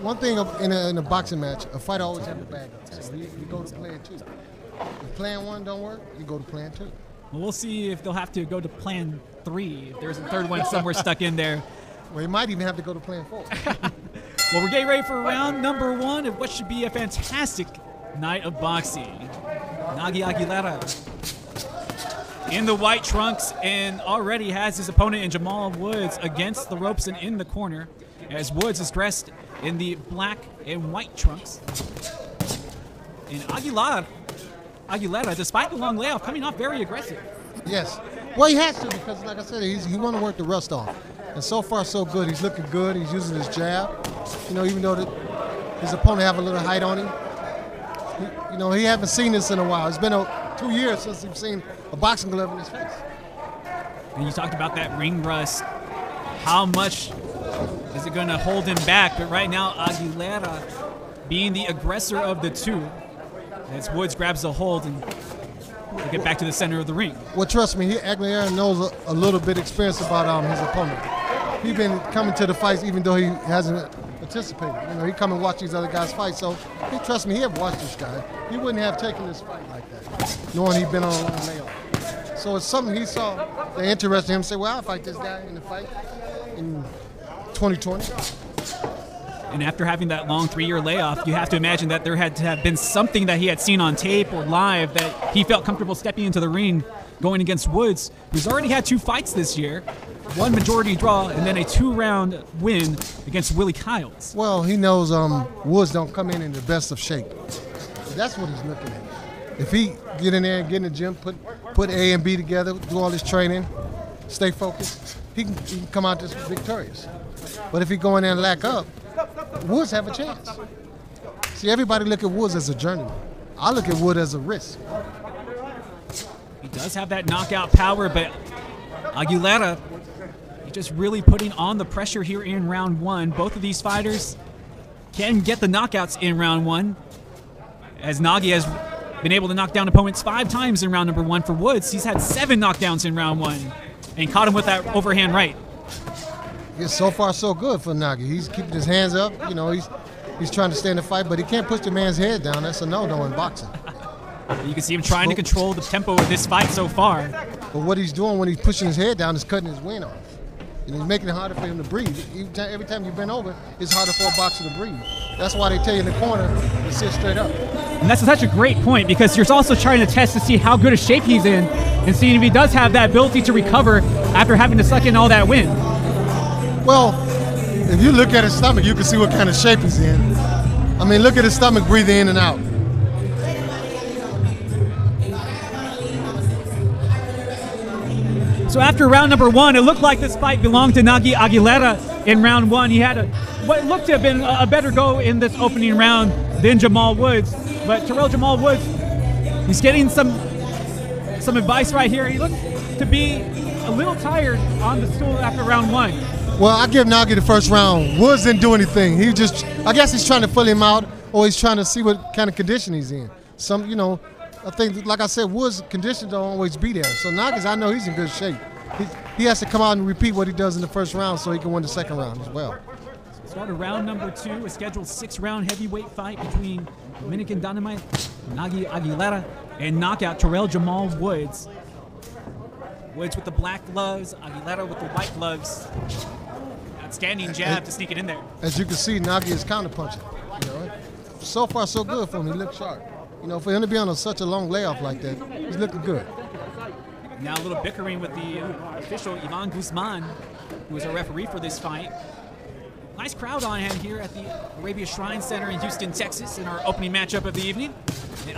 One thing in a, in a boxing match, a fighter always have a bag up. So you, you go to plan two. If plan one don't work, you go to plan two. Well, we'll see if they'll have to go to plan three. If there's a third one somewhere stuck in there. Well, you might even have to go to plan four. Well, we're getting ready for round number one of what should be a fantastic night of boxing. Nagy Aguilera in the white trunks and already has his opponent in Jamal Woods against the ropes and in the corner as Woods is dressed in the black and white trunks. And Aguilar, Aguilera, despite the long layoff, coming off very aggressive. Yes. Well, he has to because, like I said, he's, he want to work the rust off. And so far, so good. He's looking good. He's using his jab. You know, even though the, his opponent have a little height on him. He, you know, he haven't seen this in a while. It's been a, two years since he's seen a boxing glove in his face. And you talked about that ring rust. How much is it going to hold him back? But right now, Aguilera being the aggressor of the two, as Woods grabs a hold and get back to the center of the ring. Well, trust me, Aguilera knows a, a little bit experience about um, his opponent. He's been coming to the fights even though he hasn't participated. You know, he come and watch these other guys fight. So he trust me, he have watched this guy. He wouldn't have taken this fight like that, knowing he'd been on a long layoff. So it's something he saw that interested him. Say, well, I'll fight this guy in the fight 2020. And after having that long three year layoff, you have to imagine that there had to have been something that he had seen on tape or live that he felt comfortable stepping into the ring going against Woods, who's already had two fights this year one majority draw and then a two round win against Willie Kiles. Well, he knows um, Woods don't come in in the best of shape. That's what he's looking at. If he get in there and get in the gym, put put A and B together, do all his training, stay focused, he can, he can come out this victorious. But if he go in there and lack up, Woods have a chance. See, everybody look at Woods as a journeyman. I look at Wood as a risk. He does have that knockout power, but Aguilera just really putting on the pressure here in round one. Both of these fighters can get the knockouts in round one, as Nagy has been able to knock down opponents five times in round number one for Woods. He's had seven knockdowns in round one and caught him with that overhand right. Yeah, so far so good for Nagy. He's keeping his hands up. You know, he's he's trying to stay in the fight, but he can't push the man's head down. That's a no-no in boxing. You can see him trying to control the tempo of this fight so far. But what he's doing when he's pushing his head down is cutting his wind off. And he's making it harder for him to breathe. Every time, every time you bend over, it's harder for a boxer to breathe. That's why they tell you in the corner to sit straight up. And that's such a great point because you're also trying to test to see how good a shape he's in and seeing if he does have that ability to recover after having to suck in all that wind. Well, if you look at his stomach, you can see what kind of shape he's in. I mean, look at his stomach breathing in and out. So after round number one, it looked like this fight belonged to Nagy Aguilera in round one. He had a what looked to have been a better go in this opening round than Jamal Woods. But Terrell Jamal Woods, he's getting some some advice right here. He looked to be a little tired on the stool after round one. Well, I give Nagy the first round. Woods didn't do anything. He just, I guess he's trying to fill him out, or he's trying to see what kind of condition he's in. Some, you know, I think, like I said, Woods' condition don't always be there. So Nagy's, I know he's in good shape. He, he has to come out and repeat what he does in the first round so he can win the second round as well. Start of round number two, a scheduled six-round heavyweight fight between Dominican Dynamite, Nagy Aguilera, and knockout Terrell Jamal Woods. Woods with the black gloves, Aguilera with the white gloves. Outstanding jab to sneak it in there. As you can see, Nagy is counterpunching. You know, so far so good for him. He looks sharp. You know, for him to be on a, such a long layoff like that, he's looking good. Now a little bickering with the uh, official Ivan Guzman, who is a referee for this fight. Nice crowd on hand here at the Arabia Shrine Center in Houston, Texas, in our opening matchup of the evening. And